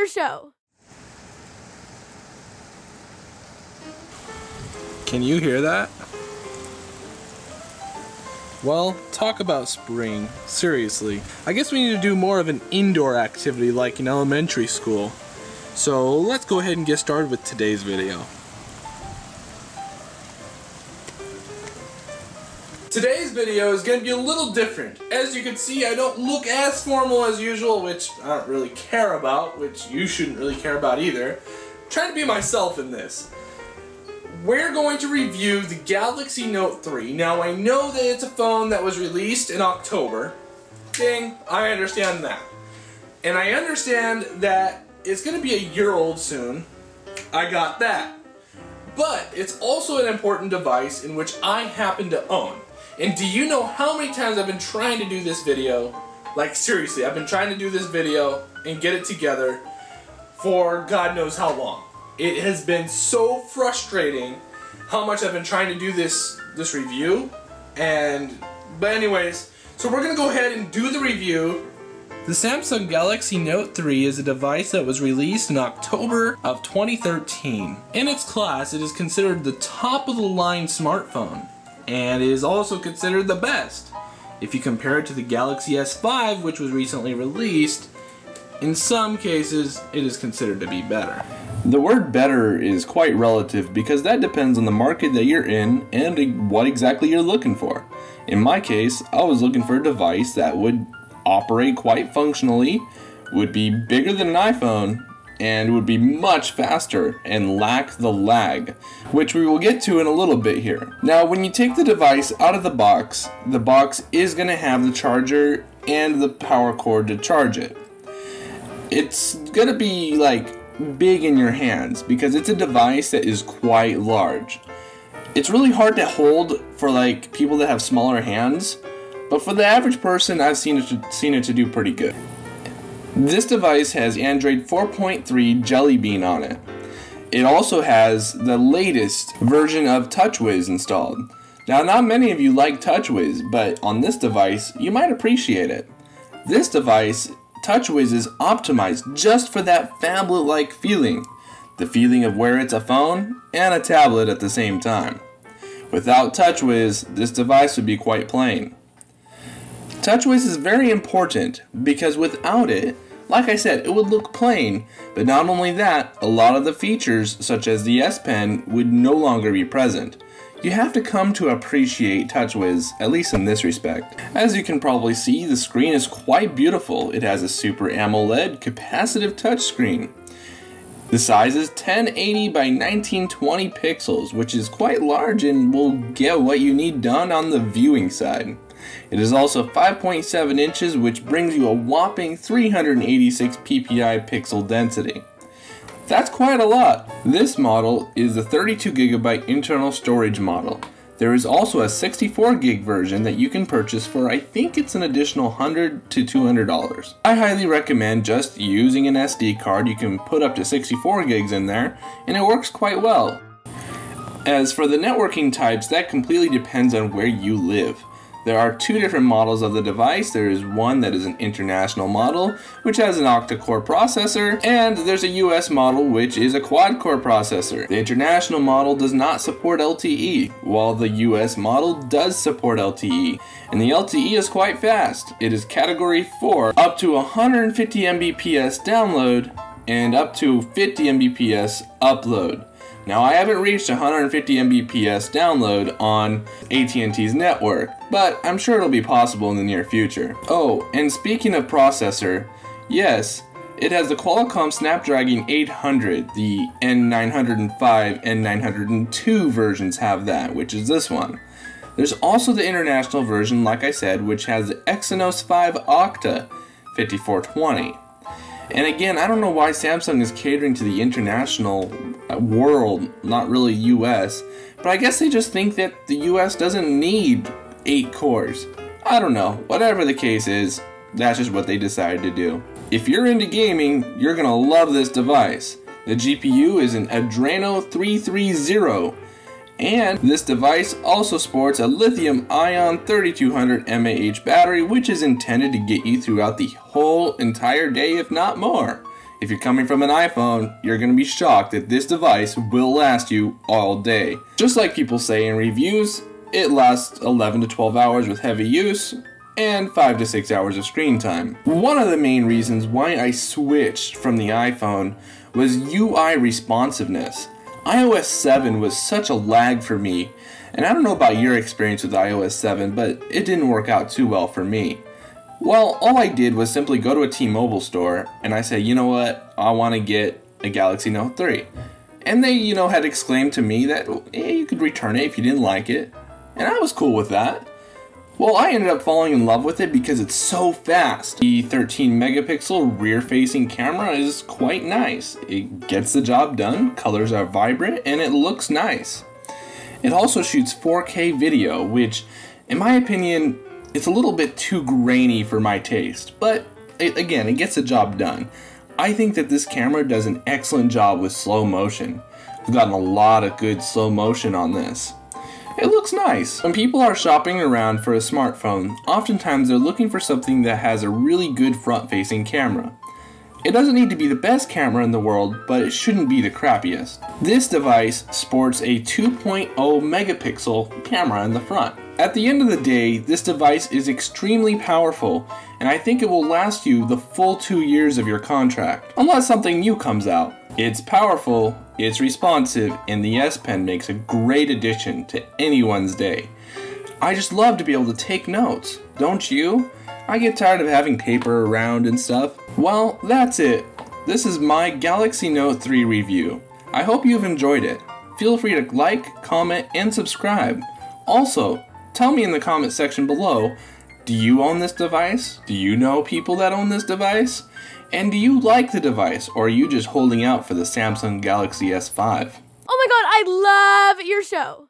your show. Can you hear that? Well, talk about spring. Seriously. I guess we need to do more of an indoor activity like in elementary school. So let's go ahead and get started with today's video. Today's video is going to be a little different. As you can see, I don't look as formal as usual, which I don't really care about, which you shouldn't really care about either. I'm trying to be myself in this. We're going to review the Galaxy Note 3. Now, I know that it's a phone that was released in October. Ding, I understand that. And I understand that it's going to be a year old soon. I got that. But it's also an important device in which I happen to own. And do you know how many times I've been trying to do this video? Like seriously, I've been trying to do this video and get it together for God knows how long. It has been so frustrating how much I've been trying to do this this review. And but anyways, so we're gonna go ahead and do the review. The Samsung Galaxy Note 3 is a device that was released in October of 2013. In its class, it is considered the top of the line smartphone and is also considered the best. If you compare it to the Galaxy S5, which was recently released, in some cases it is considered to be better. The word better is quite relative because that depends on the market that you're in and what exactly you're looking for. In my case, I was looking for a device that would operate quite functionally, would be bigger than an iPhone, and would be much faster and lack the lag, which we will get to in a little bit here. Now, when you take the device out of the box, the box is going to have the charger and the power cord to charge it. It's going to be like big in your hands because it's a device that is quite large. It's really hard to hold for like people that have smaller hands, but for the average person, I've seen it to, seen it to do pretty good. This device has Android 4.3 Jelly Bean on it. It also has the latest version of TouchWiz installed. Now, not many of you like TouchWiz, but on this device, you might appreciate it. This device, TouchWiz, is optimized just for that phablet-like feeling. The feeling of where it's a phone and a tablet at the same time. Without TouchWiz, this device would be quite plain. TouchWiz is very important because without it, like I said, it would look plain, but not only that, a lot of the features, such as the S Pen, would no longer be present. You have to come to appreciate TouchWiz, at least in this respect. As you can probably see, the screen is quite beautiful. It has a Super AMOLED capacitive touchscreen. The size is 1080 by 1920 pixels, which is quite large and will get what you need done on the viewing side. It is also 5.7 inches which brings you a whopping 386 ppi pixel density. That's quite a lot. This model is the 32 gigabyte internal storage model. There is also a 64 gig version that you can purchase for I think it's an additional 100 to $200. I highly recommend just using an SD card. You can put up to 64 gigs in there and it works quite well. As for the networking types, that completely depends on where you live. There are two different models of the device. There is one that is an international model, which has an octa-core processor, and there's a US model, which is a quad-core processor. The international model does not support LTE, while the US model does support LTE. And the LTE is quite fast. It is category 4, up to 150 Mbps download, and up to 50 Mbps upload. Now I haven't reached 150 Mbps download on AT&T's network, but I'm sure it'll be possible in the near future. Oh, and speaking of processor, yes, it has the Qualcomm Snapdragon 800, the N905 and 902 versions have that, which is this one. There's also the international version, like I said, which has the Exynos 5 Octa 5420. And again, I don't know why Samsung is catering to the international uh, world, not really US, but I guess they just think that the US doesn't need 8 cores. I don't know, whatever the case is, that's just what they decided to do. If you're into gaming, you're gonna love this device. The GPU is an Adreno 330, and this device also sports a lithium ion 3200 mAh battery which is intended to get you throughout the whole entire day if not more. If you're coming from an iPhone, you're going to be shocked that this device will last you all day. Just like people say in reviews, it lasts 11 to 12 hours with heavy use and 5 to 6 hours of screen time. One of the main reasons why I switched from the iPhone was UI responsiveness. iOS 7 was such a lag for me, and I don't know about your experience with iOS 7, but it didn't work out too well for me. Well, all I did was simply go to a T-Mobile store and I said, you know what, I want to get a Galaxy Note 3. And they, you know, had exclaimed to me that eh, you could return it if you didn't like it. And I was cool with that. Well, I ended up falling in love with it because it's so fast. The 13 megapixel rear facing camera is quite nice. It gets the job done, colors are vibrant, and it looks nice. It also shoots 4K video, which, in my opinion, it's a little bit too grainy for my taste, but it, again, it gets the job done. I think that this camera does an excellent job with slow motion. I've gotten a lot of good slow motion on this. It looks nice. When people are shopping around for a smartphone, oftentimes they're looking for something that has a really good front-facing camera. It doesn't need to be the best camera in the world, but it shouldn't be the crappiest. This device sports a 2.0 megapixel camera in the front. At the end of the day, this device is extremely powerful, and I think it will last you the full two years of your contract, unless something new comes out. It's powerful, it's responsive, and the S Pen makes a great addition to anyone's day. I just love to be able to take notes, don't you? I get tired of having paper around and stuff. Well, that's it. This is my Galaxy Note 3 review. I hope you've enjoyed it. Feel free to like, comment, and subscribe. Also, Tell me in the comment section below, do you own this device? Do you know people that own this device? And do you like the device, or are you just holding out for the Samsung Galaxy S5? Oh my god, I love your show!